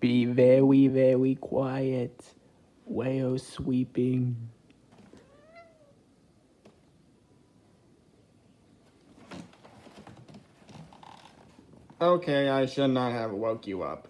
Be very, very quiet. Whale sweeping. Okay, I should not have woke you up.